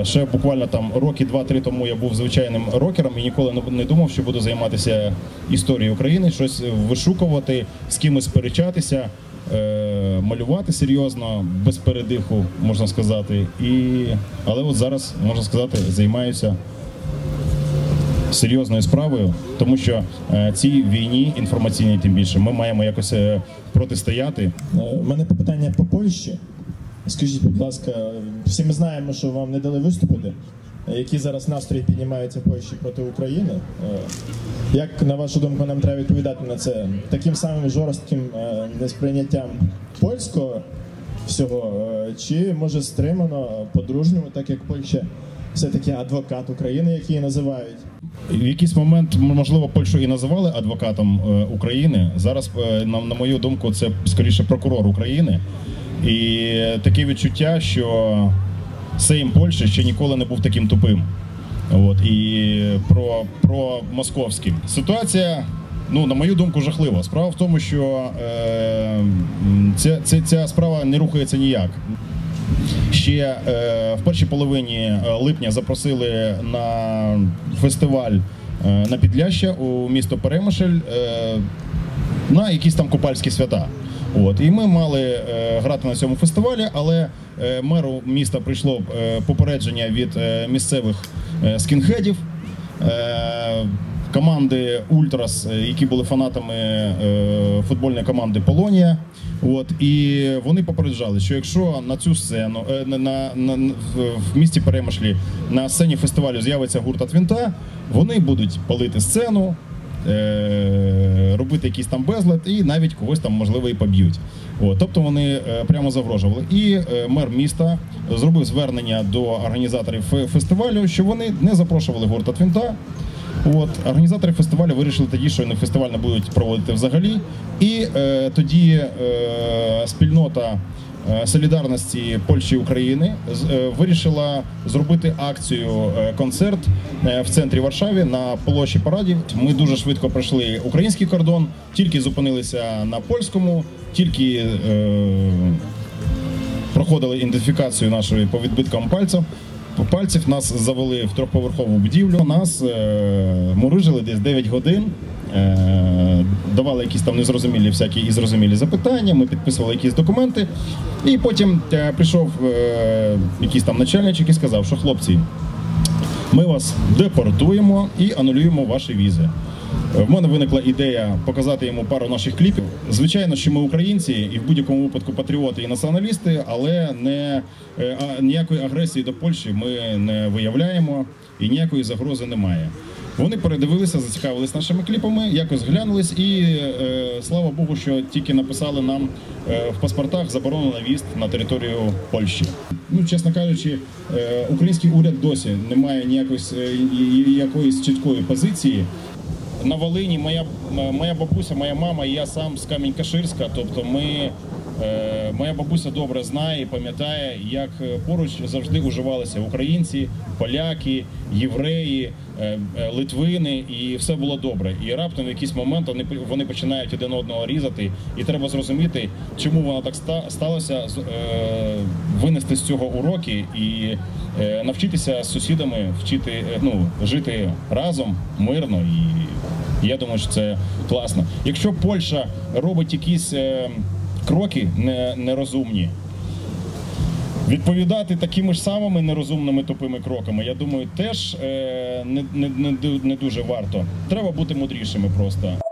Е, Ще буквально там роки два-три тому я був звичайним рокером і ніколи не- думав, що буду займатися історією України, щось вишукувати, з кимось сперечатися, е, малювати серйозно, без передиху, можна сказати. І... Але от зараз, можна сказати, займаюся серйозною справою, тому що е, цій війні інформаційній тим більше ми маємо якось протистояти. У мене питання по Польщі. Скажіть, будь ласка, всі ми знаємо, що вам не дали виступити. Які зараз настрої піднімаються Польщі проти України? Е, Як на вашу думку нам треба відповідати на це? Таким самим жорстким е, несприйняттям польського всього, е, чи може стримано по-дружньому, так як Польща все-таки адвокат України, як її називають? В якийсь момент, можливо, Польщу і називали адвокатом України. Зараз, на мою думку, це скоріше прокурор України. І таке відчуття, що Сейм Польщі ще ніколи не був таким тупим. От і про, про московським. Ситуація, ну на мою думку, жахлива. Справа в тому, що е, ця, ця, ця справа не рухається ніяк. Ще е, в першій половині е, липня запросили на фестиваль е, на Підляща у місто Перемишль е, на якісь там купальські свята. От і ми мали е, грати на цьому фестивалі, але е, меру міста прийшло е, попередження від е, місцевих е, скінхедів. Е, команди Ультрас, е, які були фанатами е, футбольної команди Полонія. От і вони попереджали, що якщо на цю сцену е, на, на, на в- місті Перемишлі на сцені фестивалю з'явиться гурт Атвінта, вони будуть палити сцену, робити якийсь там безлад і навіть когось там можливо і поб'ють. Тобто вони е, прямо загрожували. І е, мер міста зробив звернення до організаторів фестивалю, що вони не запрошували гурт Атвінта. От організатори фестивалю вирішили тоді, що фестиваль не будуть проводити взагалі. І е, тоді е, спільнота е, солідарності Польщі і України е, вирішила зробити акцію е, концерт е, в центрі Варшави на площі парадів. Ми дуже швидко пройшли український кордон, тільки зупинилися на польському, тільки е, проходили ідентифікацію нашої по відбиткам пальців. Пальців нас завели в трьохповерхову будівлю. Нас е, мурижили десь 9 годин. Е, давали якісь там незрозумілі всякі і зрозумілі запитання. Ми підписували якісь документи. І потім е, прийшов е, якийсь там начальник і сказав, що хлопці, ми вас депортуємо і анулюємо ваші візи. Е, В мене виникла ідея показати йому пару наших кліпів. Звичайно, що ми українці і в будь-якому випадку патріоти і націоналісти, але не а, ніякої агресії до Польщі ми не виявляємо і ніякої загрози немає. Вони передивилися, зацікавились нашими кліпами, якось глянулись, і е, слава Богу, що тільки написали нам е, в паспортах заборону на в'їзд на територію Польщі. Ну, чесно кажучи, е, український уряд досі не має ніякої е, якоїсь чіткої позиції. На Волині моя, моя бабуся, моя мама і я сам з Камінь-Каширська. Тобто ми, моя бабуся добре знає і пам'ятає, як е, поруч завжди уживалися українці, поляки, євреї, е, е, литвини, і все було добре. І раптом в якийсь момент вони, починають один одного різати, і треба зрозуміти, чому воно так сталося, е, винести з цього уроки і е, навчитися з сусідами вчити, е, ну, жити разом, мирно і. Я думаю, що це класно. Якщо Польща робить якісь е, кроки не, нерозумні, відповідати такими ж самими нерозумними тупими кроками, я думаю, теж е, не, не, не дуже варто. Треба бути мудрішими просто.